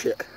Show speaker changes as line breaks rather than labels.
Shit.